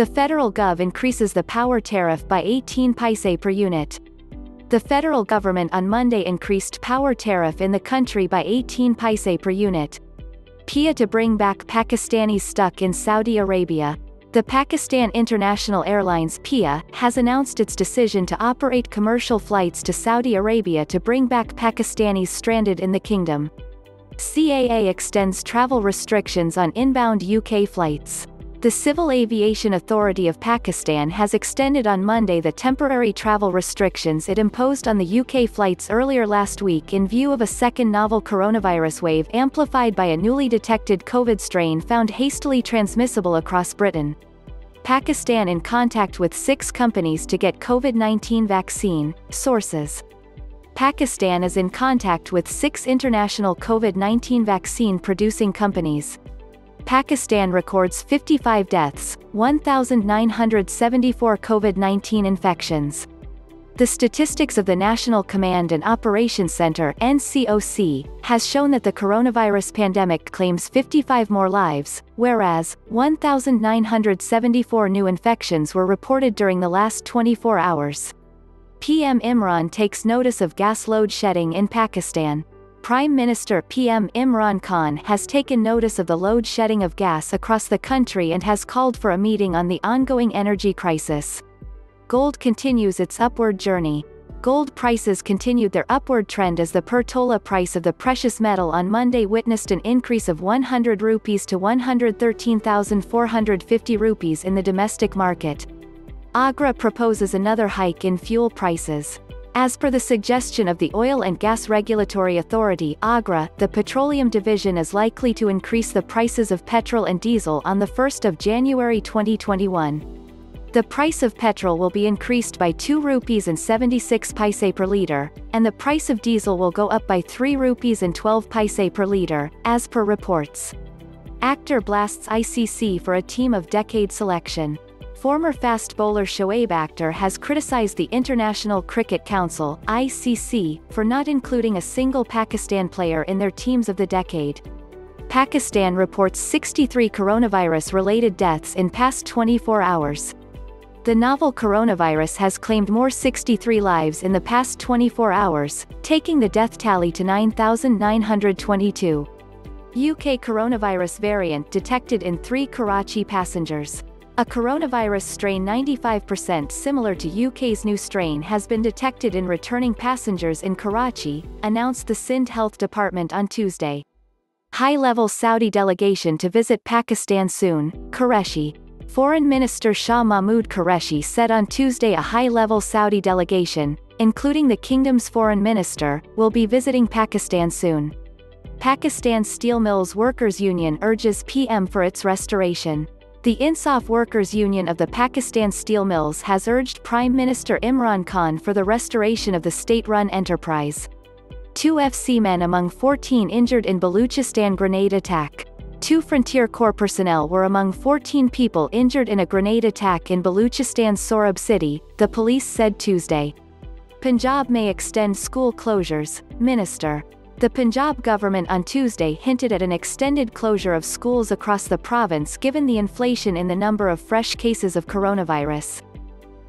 The federal gov increases the power tariff by 18 paise per unit. The federal government on Monday increased power tariff in the country by 18 paise per unit. PIA to bring back Pakistanis stuck in Saudi Arabia. The Pakistan International Airlines PIA has announced its decision to operate commercial flights to Saudi Arabia to bring back Pakistanis stranded in the kingdom. CAA extends travel restrictions on inbound UK flights. The Civil Aviation Authority of Pakistan has extended on Monday the temporary travel restrictions it imposed on the UK flights earlier last week in view of a second novel coronavirus wave amplified by a newly detected COVID strain found hastily transmissible across Britain. Pakistan in contact with six companies to get COVID-19 vaccine, sources. Pakistan is in contact with six international COVID-19 vaccine producing companies. Pakistan records 55 deaths, 1,974 COVID-19 infections. The statistics of the National Command and Operations Center NCOC, has shown that the coronavirus pandemic claims 55 more lives, whereas, 1,974 new infections were reported during the last 24 hours. PM Imran takes notice of gas load shedding in Pakistan. Prime Minister PM Imran Khan has taken notice of the load shedding of gas across the country and has called for a meeting on the ongoing energy crisis. Gold continues its upward journey. Gold prices continued their upward trend as the per tola price of the precious metal on Monday witnessed an increase of 100 rupees to 113,450 rupees in the domestic market. OGRA proposes another hike in fuel prices. As per the suggestion of the Oil and Gas Regulatory Authority OGRA, the Petroleum Division is likely to increase the prices of petrol and diesel on 1 January 2021. The price of petrol will be increased by 2 rupees and 76 paise per litre, and the price of diesel will go up by 3 rupees and 12 paise per litre, as per reports. Akhtar blasts ICC for a team of decade selection. Former fast bowler Shoaib Akhtar has criticized the International Cricket Council ICC, for not including a single Pakistan player in their teams of the decade. Pakistan reports 63 coronavirus-related deaths in past 24 hours. The novel coronavirus has claimed more 63 lives in the past 24 hours, taking the death tally to 9,922. UK coronavirus variant detected in three Karachi passengers. A coronavirus strain 95% similar to UK's new strain has been detected in returning passengers in Karachi, announced the Sindh Health Department on Tuesday. High-level Saudi delegation to visit Pakistan soon, Qureshi. Foreign Minister Shah Mahmood Qureshi said on Tuesday a high-level Saudi delegation, including the kingdom's foreign minister, will be visiting Pakistan soon. Pakistan Steel Mills Workers Union urges PM for its restoration. The Insaf Workers Union of the Pakistan Steel Mills has urged Prime Minister Imran Khan for the restoration of the state-run enterprise. Two FC men among 14 injured in Baluchistan grenade attack. Two Frontier Corps personnel were among 14 people injured in a grenade attack in Baluchistan's Sorab city, the police said Tuesday. Punjab may extend school closures, Minister. The Punjab government on Tuesday hinted at an extended closure of schools across the province given the inflation in the number of fresh cases of coronavirus.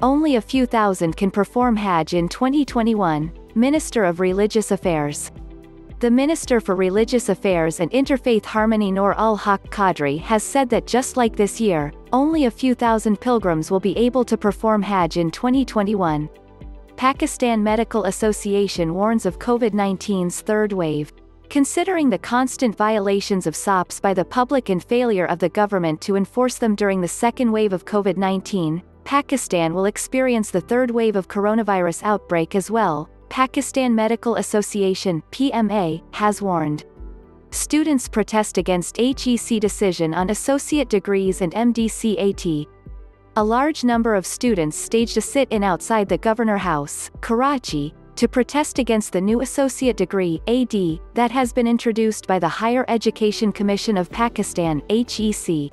Only a few thousand can perform Hajj in 2021, Minister of Religious Affairs. The Minister for Religious Affairs and Interfaith Harmony Noor ul Haq Qadri has said that just like this year, only a few thousand pilgrims will be able to perform Hajj in 2021. Pakistan Medical Association warns of COVID-19's third wave. Considering the constant violations of SOPs by the public and failure of the government to enforce them during the second wave of COVID-19, Pakistan will experience the third wave of coronavirus outbreak as well, Pakistan Medical Association PMA, has warned. Students protest against HEC decision on associate degrees and MDCAT, a large number of students staged a sit-in outside the Governor House, Karachi, to protest against the new associate degree AD, that has been introduced by the Higher Education Commission of Pakistan HEC.